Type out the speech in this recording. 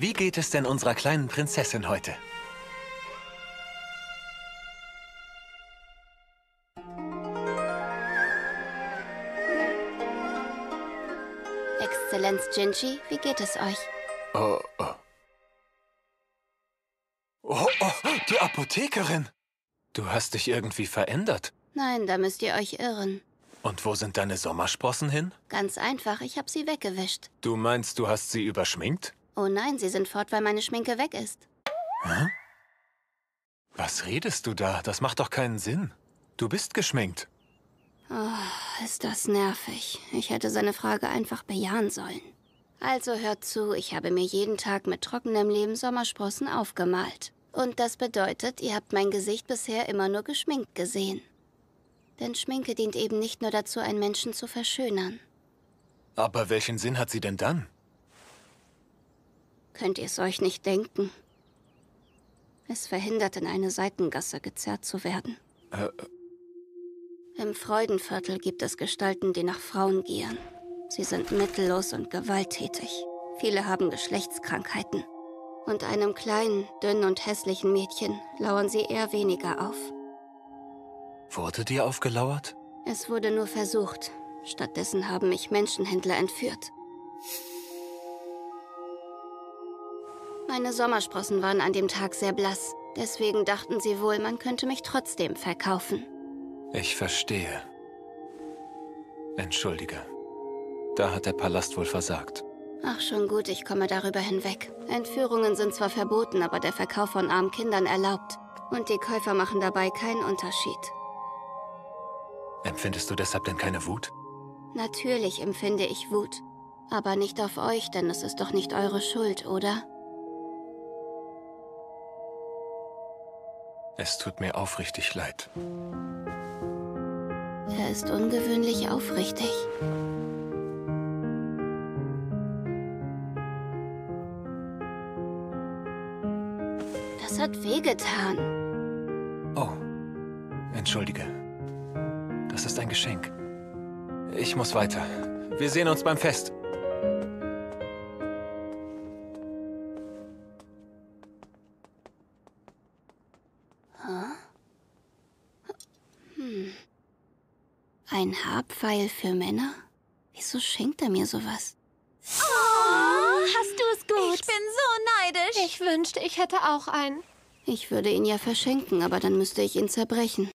Wie geht es denn unserer kleinen Prinzessin heute? Exzellenz Gingy, wie geht es euch? Oh, oh. Oh, oh, die Apothekerin! Du hast dich irgendwie verändert. Nein, da müsst ihr euch irren. Und wo sind deine Sommersprossen hin? Ganz einfach, ich habe sie weggewischt. Du meinst, du hast sie überschminkt? Oh nein, sie sind fort, weil meine Schminke weg ist. Hä? Was redest du da? Das macht doch keinen Sinn. Du bist geschminkt. Oh, ist das nervig. Ich hätte seine Frage einfach bejahen sollen. Also hört zu, ich habe mir jeden Tag mit trockenem Leben Sommersprossen aufgemalt. Und das bedeutet, ihr habt mein Gesicht bisher immer nur geschminkt gesehen. Denn Schminke dient eben nicht nur dazu, einen Menschen zu verschönern. Aber welchen Sinn hat sie denn dann? Könnt ihr es euch nicht denken? Es verhindert, in eine Seitengasse gezerrt zu werden. Äh, Im Freudenviertel gibt es Gestalten, die nach Frauen gieren. Sie sind mittellos und gewalttätig. Viele haben Geschlechtskrankheiten. Und einem kleinen, dünnen und hässlichen Mädchen lauern sie eher weniger auf. wurde dir aufgelauert? Es wurde nur versucht. Stattdessen haben mich Menschenhändler entführt. Meine Sommersprossen waren an dem Tag sehr blass. Deswegen dachten sie wohl, man könnte mich trotzdem verkaufen. Ich verstehe. Entschuldige. Da hat der Palast wohl versagt. Ach, schon gut, ich komme darüber hinweg. Entführungen sind zwar verboten, aber der Verkauf von armen Kindern erlaubt. Und die Käufer machen dabei keinen Unterschied. Empfindest du deshalb denn keine Wut? Natürlich empfinde ich Wut. Aber nicht auf euch, denn es ist doch nicht eure Schuld, oder? Es tut mir aufrichtig leid. Er ist ungewöhnlich aufrichtig. Das hat wehgetan. Oh, entschuldige. Das ist ein Geschenk. Ich muss weiter. Wir sehen uns beim Fest. Ein Haarpfeil für Männer? Wieso schenkt er mir sowas? Oh, hast du es gut? Ich bin so neidisch. Ich wünschte, ich hätte auch einen. Ich würde ihn ja verschenken, aber dann müsste ich ihn zerbrechen.